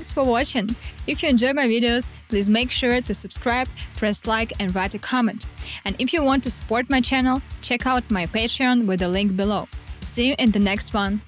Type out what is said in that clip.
Thanks for watching. If you enjoy my videos, please make sure to subscribe, press like and write a comment. And if you want to support my channel, check out my Patreon with the link below. See you in the next one.